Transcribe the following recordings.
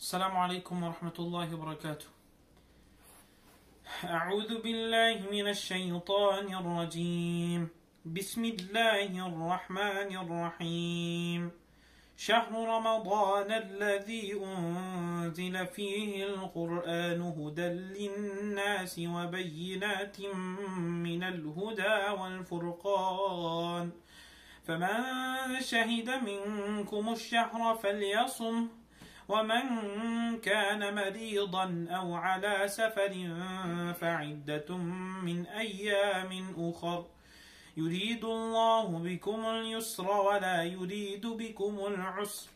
السلام عليكم ورحمة الله وبركاته. أعوذ بالله من الشيطان الرجيم. بسم الله الرحمن الرحيم. شهر رمضان الذي أنزل فيه القرآن هدى للناس وبينات من الهدى والفرقان. فمن شهد منكم الشهر فليصم ومن كان مريضا أو على سفر فعدة من أيام أخر. يريد الله بكم اليسر ولا يريد بكم العسر.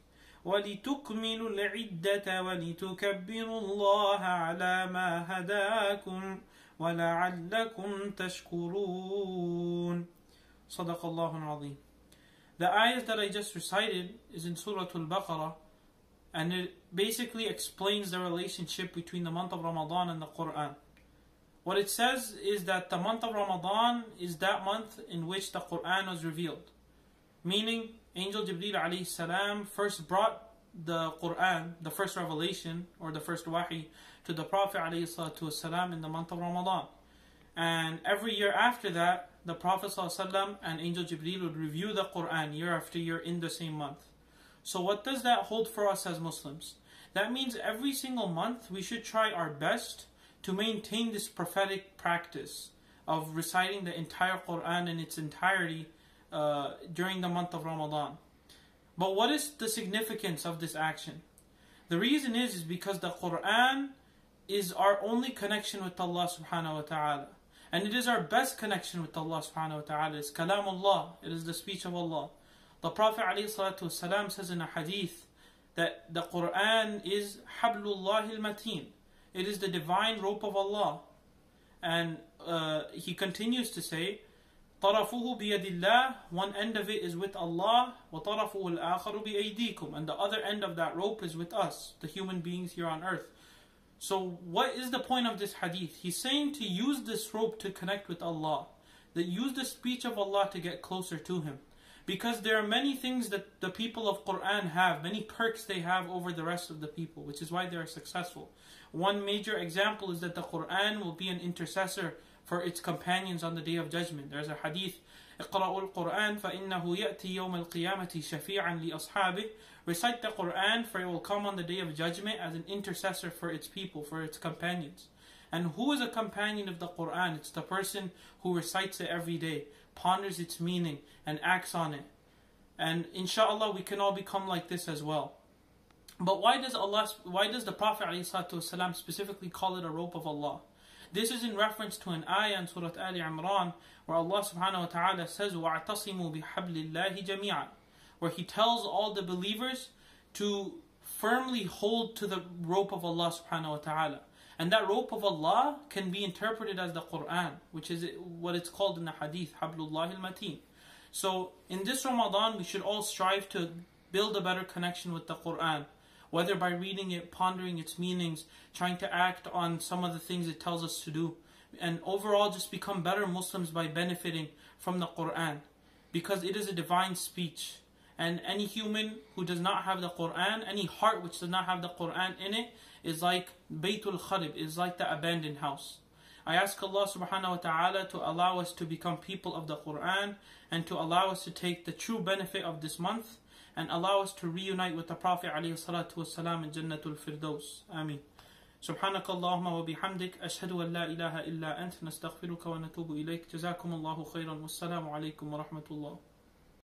ولتكملوا العدة ولتكبروا الله على ما هداكم ولعلكم تشكرون. صدق الله العظيم. The ayahs that I just recited is in Surah Al-Baqarah. And it basically explains the relationship between the month of Ramadan and the Quran. What it says is that the month of Ramadan is that month in which the Quran was revealed. Meaning, Angel Jibreel alayhi salam first brought the Quran, the first revelation or the first wahi to the Prophet alayhi salatu wasalam in the month of Ramadan. And every year after that, the Prophet and Angel Jibreel would review the Quran year after year in the same month. So, what does that hold for us as Muslims? That means every single month we should try our best to maintain this prophetic practice of reciting the entire Quran in its entirety uh, during the month of Ramadan. But what is the significance of this action? The reason is, is because the Quran is our only connection with Allah subhanahu wa ta'ala. And it is our best connection with Allah subhanahu wa ta'ala. It's kalamullah. It is the speech of Allah. The Prophet ﷺ says in a hadith that the Quran is hablullah al-mateen. It is the divine rope of Allah. And uh, he continues to say, طرفه بيد الله, one end of it is with Allah, وطرفه الآخر بأيديكم, and the other end of that rope is with us, the human beings here on earth. So, what is the point of this hadith? He's saying to use this rope to connect with Allah, that use the speech of Allah to get closer to Him. Because there are many things that the people of Quran have, many perks they have over the rest of the people, which is why they are successful. One major example is that the Quran will be an intercessor for its companions on the day of judgment. There's a hadith اقرأوا القرآن فإنه يأتي يوم القيامة شفيعا لأصحابه Recite the Quran for it will come on the day of judgment as an intercessor for its people, for its companions. And who is a companion of the Quran? It's the person who recites it every day, ponders its meaning, and acts on it. And inshallah we can all become like this as well. But why does Allah why does the Prophet ﷺ specifically call it a rope of Allah? This is in reference to an ayah in Surah Al Imran where Allah subhanahu wa ta'ala says, وَاعْتَصِمُوا بِحَبْلِ اللَّهِ جَمِيعًا Where He tells all the believers to firmly hold to the rope of Allah subhanahu wa ta'ala. And that rope of Allah can be interpreted as the Quran, which is what it's called in the hadith, Hablullah al-Mateen. So in this Ramadan, we should all strive to build a better connection with the Quran whether by reading it, pondering its meanings, trying to act on some of the things it tells us to do, and overall just become better Muslims by benefiting from the Quran. Because it is a divine speech. And any human who does not have the Quran, any heart which does not have the Quran in it, is like Baytul Kharib, is like the abandoned house. I ask Allah subhanahu wa ta'ala to allow us to become people of the Quran and to allow us to take the true benefit of this month and allow us to reunite with the Prophet عليه الصلاة والسلام in Jannatul Firdaus. Ameen. سبحانك اللهم وبحمدك أشهد أن لا إله إلا أنت نستغفرك ونتوب إليك جزاكم الله خيرا والسلام عليكم ورحمة الله